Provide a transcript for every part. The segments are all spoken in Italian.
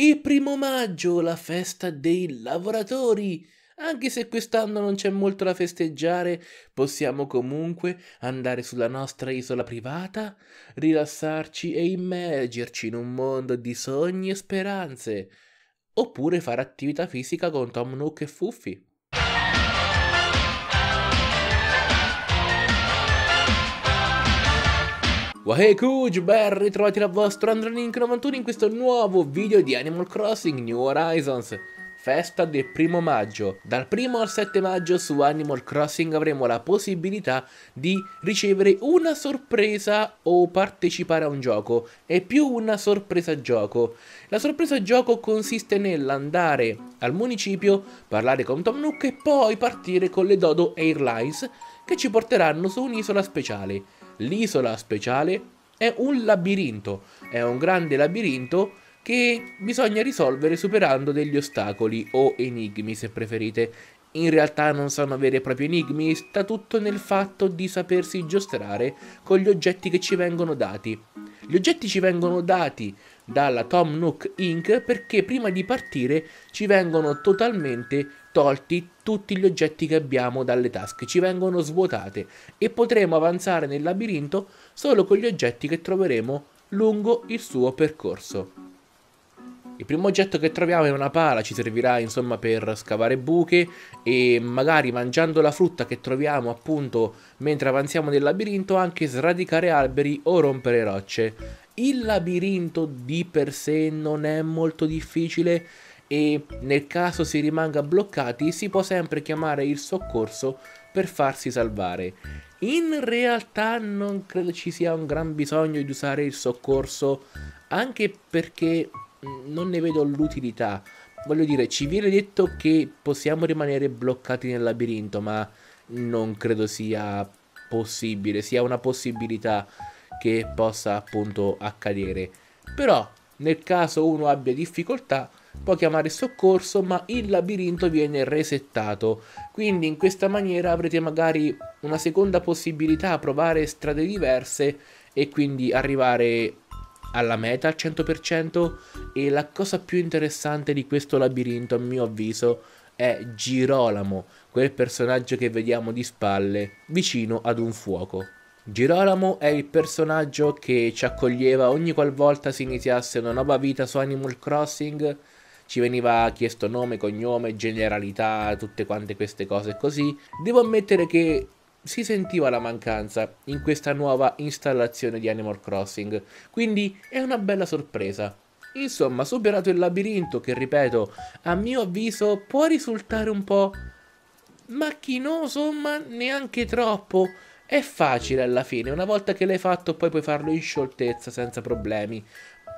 Il primo maggio, la festa dei lavoratori. Anche se quest'anno non c'è molto da festeggiare, possiamo comunque andare sulla nostra isola privata, rilassarci e immergerci in un mondo di sogni e speranze. Oppure fare attività fisica con Tom Nook e Fuffi. Wahey Kuj, ben ritrovati dal vostro AndroLink91 in questo nuovo video di Animal Crossing New Horizons Festa del primo maggio. Dal primo al 7 maggio su Animal Crossing avremo la possibilità di ricevere una sorpresa o partecipare a un gioco. È più una sorpresa gioco. La sorpresa gioco consiste nell'andare al municipio, parlare con Tom Nook e poi partire con le Dodo Airlines che ci porteranno su un'isola speciale. L'isola speciale è un labirinto, è un grande labirinto che bisogna risolvere superando degli ostacoli o enigmi se preferite. In realtà non sono veri e propri enigmi, sta tutto nel fatto di sapersi giostrare con gli oggetti che ci vengono dati. Gli oggetti ci vengono dati dalla Tom Nook Inc. perché prima di partire ci vengono totalmente tolti tutti gli oggetti che abbiamo dalle tasche, ci vengono svuotate e potremo avanzare nel labirinto solo con gli oggetti che troveremo lungo il suo percorso. Il primo oggetto che troviamo è una pala, ci servirà insomma per scavare buche e magari mangiando la frutta che troviamo appunto mentre avanziamo nel labirinto anche sradicare alberi o rompere rocce. Il labirinto di per sé non è molto difficile e nel caso si rimanga bloccati si può sempre chiamare il soccorso per farsi salvare. In realtà non credo ci sia un gran bisogno di usare il soccorso anche perché non ne vedo l'utilità. Voglio dire, ci viene detto che possiamo rimanere bloccati nel labirinto, ma non credo sia possibile, sia una possibilità che possa appunto accadere. Però, nel caso uno abbia difficoltà, può chiamare soccorso, ma il labirinto viene resettato. Quindi in questa maniera avrete magari una seconda possibilità a provare strade diverse e quindi arrivare alla meta al 100% e la cosa più interessante di questo labirinto a mio avviso è Girolamo, quel personaggio che vediamo di spalle vicino ad un fuoco. Girolamo è il personaggio che ci accoglieva ogni qualvolta si iniziasse una nuova vita su Animal Crossing ci veniva chiesto nome, cognome, generalità, tutte quante queste cose così. Devo ammettere che si sentiva la mancanza in questa nuova installazione di Animal Crossing, quindi è una bella sorpresa. Insomma, superato il labirinto, che ripeto, a mio avviso può risultare un po' macchinoso, ma neanche troppo. È facile alla fine, una volta che l'hai fatto poi puoi farlo in scioltezza senza problemi.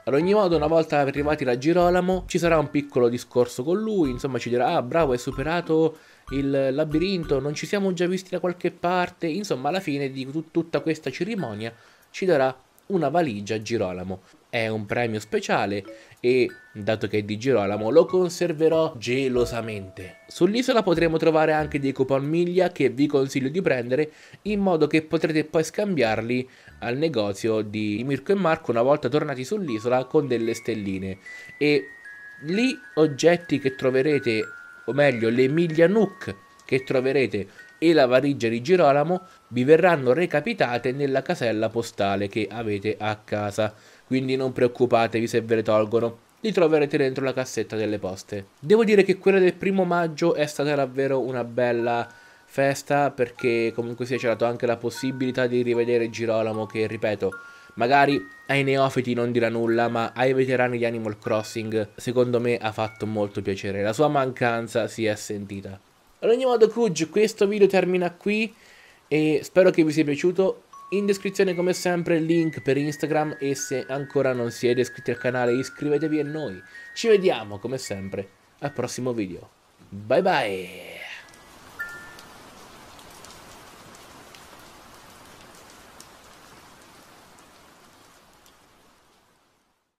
Ad ogni modo, una volta arrivati da Girolamo, ci sarà un piccolo discorso con lui, insomma ci dirà, ah bravo, hai superato il labirinto, non ci siamo già visti da qualche parte, insomma alla fine di tut tutta questa cerimonia ci darà una valigia Girolamo. È un premio speciale e, dato che è di Girolamo, lo conserverò gelosamente. Sull'isola potremo trovare anche dei coupon miglia che vi consiglio di prendere in modo che potrete poi scambiarli al negozio di Mirko e Marco una volta tornati sull'isola con delle stelline. E lì oggetti che troverete, o meglio le miglia Nook che troverete e la valigia di Girolamo vi verranno recapitate nella casella postale che avete a casa. Quindi non preoccupatevi se ve le tolgono, li troverete dentro la cassetta delle poste. Devo dire che quella del primo maggio è stata davvero una bella festa perché comunque si è dato anche la possibilità di rivedere Girolamo che, ripeto, magari ai neofiti non dirà nulla, ma ai veterani di Animal Crossing secondo me ha fatto molto piacere. La sua mancanza si è sentita. Ad ogni modo, Kuj, questo video termina qui e spero che vi sia piaciuto. In descrizione come sempre il link per Instagram e se ancora non siete iscritti al canale iscrivetevi a noi. Ci vediamo come sempre al prossimo video. Bye bye!